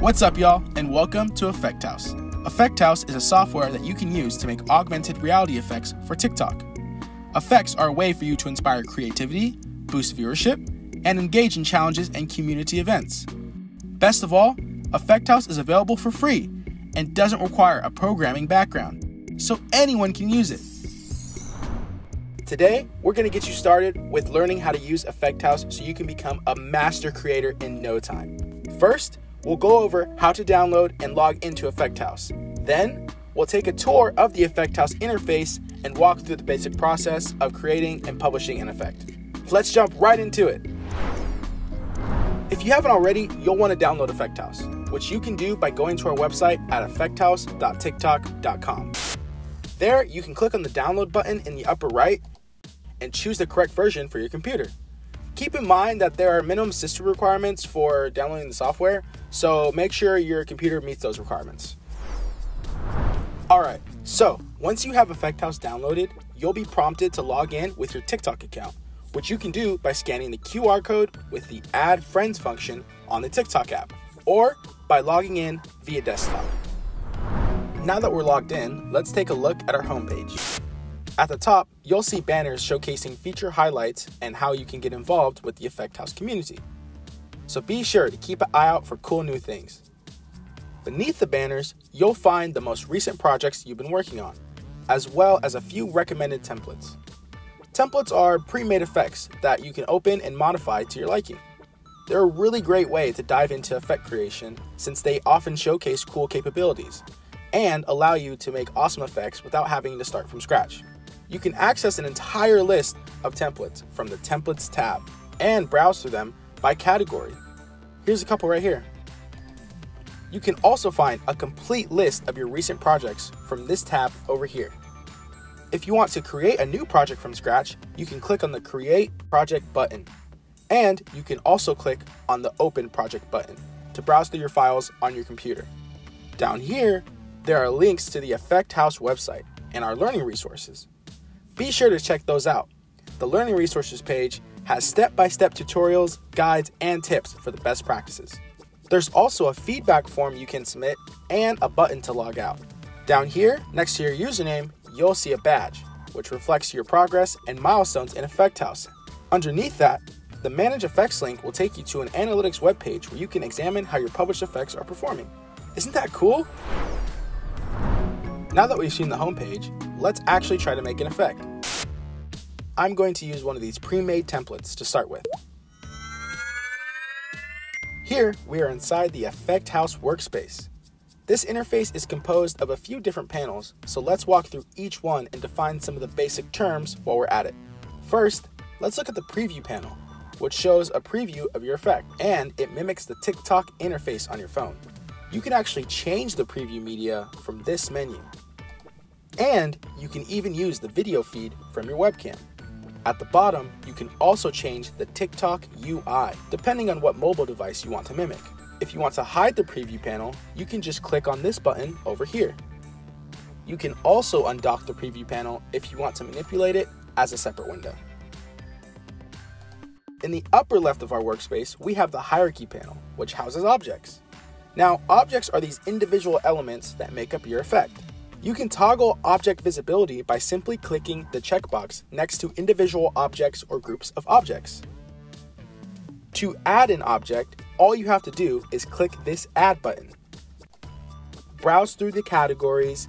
What's up, y'all, and welcome to Effect House. Effect House is a software that you can use to make augmented reality effects for TikTok. Effects are a way for you to inspire creativity, boost viewership, and engage in challenges and community events. Best of all, Effect House is available for free and doesn't require a programming background, so anyone can use it. Today, we're going to get you started with learning how to use Effect House so you can become a master creator in no time. First, we'll go over how to download and log into Effect House. Then, we'll take a tour of the Effect House interface and walk through the basic process of creating and publishing an effect. Let's jump right into it. If you haven't already, you'll want to download Effect House, which you can do by going to our website at effecthouse.tiktok.com. There, you can click on the download button in the upper right and choose the correct version for your computer. Keep in mind that there are minimum system requirements for downloading the software, so make sure your computer meets those requirements. Alright, so once you have Effect House downloaded, you'll be prompted to log in with your TikTok account, which you can do by scanning the QR code with the Add Friends function on the TikTok app, or by logging in via desktop. Now that we're logged in, let's take a look at our homepage. At the top, you'll see banners showcasing feature highlights and how you can get involved with the Effect House community. So be sure to keep an eye out for cool new things. Beneath the banners, you'll find the most recent projects you've been working on, as well as a few recommended templates. Templates are pre made effects that you can open and modify to your liking. They're a really great way to dive into effect creation since they often showcase cool capabilities and allow you to make awesome effects without having to start from scratch. You can access an entire list of templates from the Templates tab and browse through them by category. Here's a couple right here. You can also find a complete list of your recent projects from this tab over here. If you want to create a new project from scratch, you can click on the Create Project button. And you can also click on the Open Project button to browse through your files on your computer. Down here, there are links to the Effect House website and our learning resources. Be sure to check those out. The Learning Resources page has step by step tutorials, guides, and tips for the best practices. There's also a feedback form you can submit and a button to log out. Down here, next to your username, you'll see a badge, which reflects your progress and milestones in Effect House. Underneath that, the Manage Effects link will take you to an analytics webpage where you can examine how your published effects are performing. Isn't that cool? Now that we've seen the homepage, let's actually try to make an effect. I'm going to use one of these pre-made templates to start with. Here, we are inside the Effect House workspace. This interface is composed of a few different panels, so let's walk through each one and define some of the basic terms while we're at it. First, let's look at the preview panel, which shows a preview of your effect, and it mimics the TikTok interface on your phone. You can actually change the preview media from this menu. And you can even use the video feed from your webcam. At the bottom, you can also change the TikTok UI, depending on what mobile device you want to mimic. If you want to hide the preview panel, you can just click on this button over here. You can also undock the preview panel if you want to manipulate it as a separate window. In the upper left of our workspace, we have the hierarchy panel, which houses objects. Now, objects are these individual elements that make up your effect. You can toggle object visibility by simply clicking the checkbox next to individual objects or groups of objects. To add an object, all you have to do is click this Add button. Browse through the categories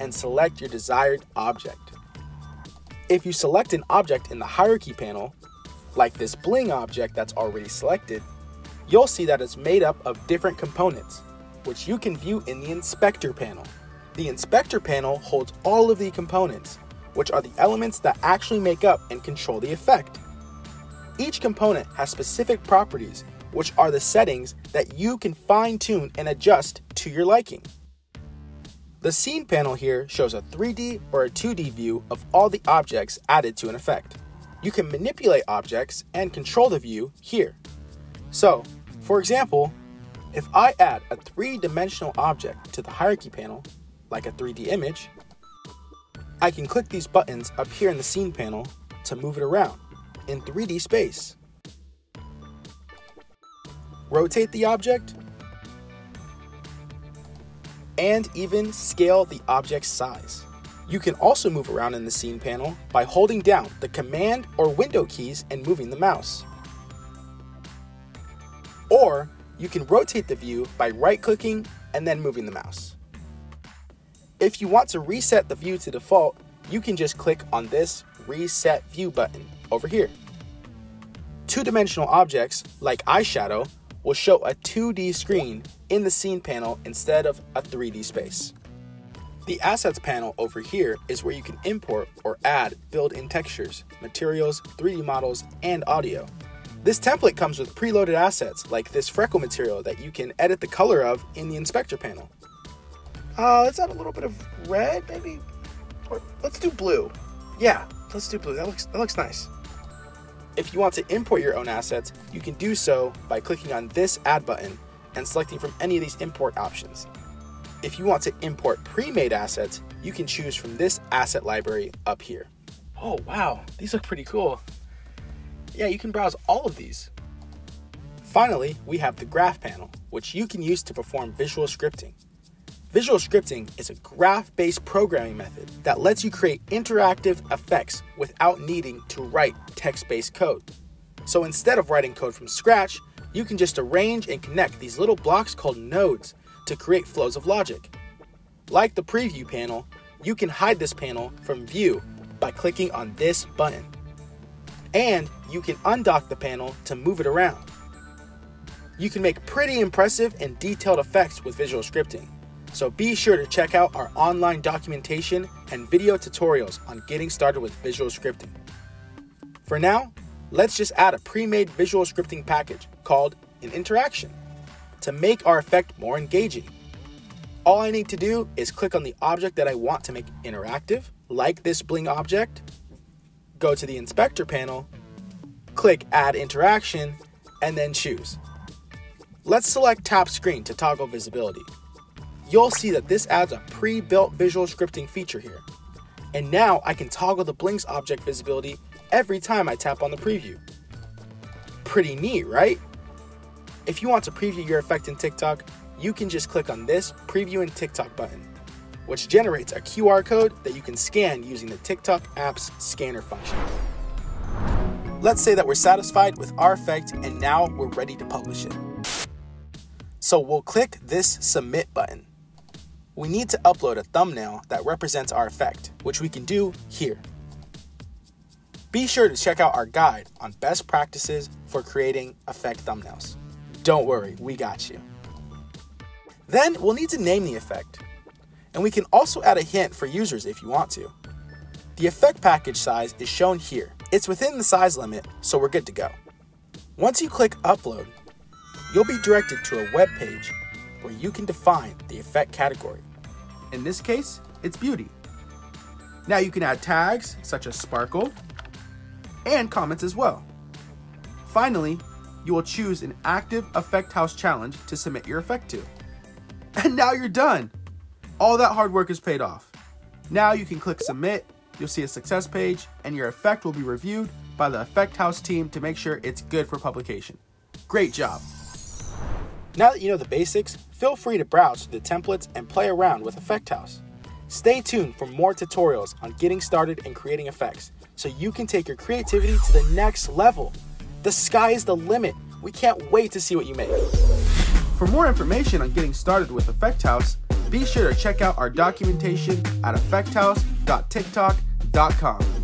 and select your desired object. If you select an object in the hierarchy panel, like this bling object that's already selected, you'll see that it's made up of different components which you can view in the Inspector panel. The Inspector panel holds all of the components, which are the elements that actually make up and control the effect. Each component has specific properties, which are the settings that you can fine tune and adjust to your liking. The Scene panel here shows a 3D or a 2D view of all the objects added to an effect. You can manipulate objects and control the view here. So, for example, if I add a three-dimensional object to the hierarchy panel, like a 3D image, I can click these buttons up here in the scene panel to move it around. in 3D space. Rotate the object, and even scale the object's size. You can also move around in the scene panel by holding down the command or window keys and moving the mouse. Or you can rotate the view by right clicking and then moving the mouse. If you want to reset the view to default, you can just click on this Reset View button over here. Two-dimensional objects, like eyeshadow, will show a 2D screen in the scene panel instead of a 3D space. The Assets panel over here is where you can import or add built-in textures, materials, 3D models, and audio. This template comes with preloaded assets like this freckle material that you can edit the color of in the inspector panel. Uh, let's add a little bit of red, maybe? Or let's do blue. Yeah, let's do blue. That looks that looks nice. If you want to import your own assets, you can do so by clicking on this add button and selecting from any of these import options. If you want to import pre-made assets, you can choose from this asset library up here. Oh wow, these look pretty cool. Yeah, you can browse all of these. Finally, we have the graph panel, which you can use to perform visual scripting. Visual scripting is a graph based programming method that lets you create interactive effects without needing to write text based code. So instead of writing code from scratch, you can just arrange and connect these little blocks called nodes to create flows of logic. Like the preview panel, you can hide this panel from view by clicking on this button. And you can undock the panel to move it around. You can make pretty impressive and detailed effects with visual scripting. So be sure to check out our online documentation and video tutorials on getting started with visual scripting. For now, let's just add a pre-made visual scripting package called an interaction to make our effect more engaging. All I need to do is click on the object that I want to make interactive, like this bling object, go to the inspector panel, click add interaction, and then choose. Let's select tap screen to toggle visibility you'll see that this adds a pre-built visual scripting feature here. And now I can toggle the Blinks object visibility every time I tap on the preview. Pretty neat, right? If you want to preview your effect in TikTok, you can just click on this Preview in TikTok button, which generates a QR code that you can scan using the TikTok app's scanner function. Let's say that we're satisfied with our effect and now we're ready to publish it. So we'll click this Submit button we need to upload a thumbnail that represents our effect, which we can do here. Be sure to check out our guide on best practices for creating effect thumbnails. Don't worry, we got you. Then we'll need to name the effect. And we can also add a hint for users if you want to. The effect package size is shown here. It's within the size limit, so we're good to go. Once you click upload, you'll be directed to a web page where you can define the effect category. In this case, it's beauty. Now you can add tags such as sparkle and comments as well. Finally, you will choose an active Effect House challenge to submit your effect to. And now you're done. All that hard work is paid off. Now you can click submit, you'll see a success page, and your effect will be reviewed by the Effect House team to make sure it's good for publication. Great job. Now that you know the basics, feel free to browse through the templates and play around with Effect House. Stay tuned for more tutorials on getting started and creating effects so you can take your creativity to the next level. The sky is the limit. We can't wait to see what you make. For more information on getting started with Effect House, be sure to check out our documentation at effecthouse.tiktok.com.